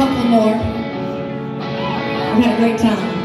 couple more. We had a great time.